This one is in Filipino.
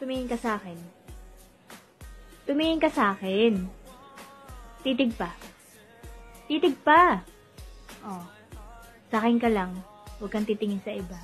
Tumingin ka sa akin. Tumingin ka sa akin. Titig pa. Titig pa. Oh. Sa akin ka lang. Huwag kang titingin sa iba.